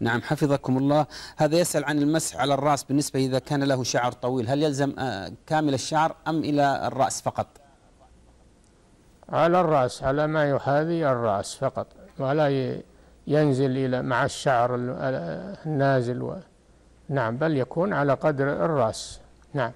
نعم حفظكم الله. هذا يسأل عن المسح على الرأس بالنسبة إذا كان له شعر طويل هل يلزم آه، كامل الشعر أم إلى الرأس فقط؟ على الرأس على ما يحاذي الرأس فقط ولا ينزل إلى مع الشعر آه، النازل و... نعم بل يكون على قدر الرأس. نعم.